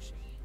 solution.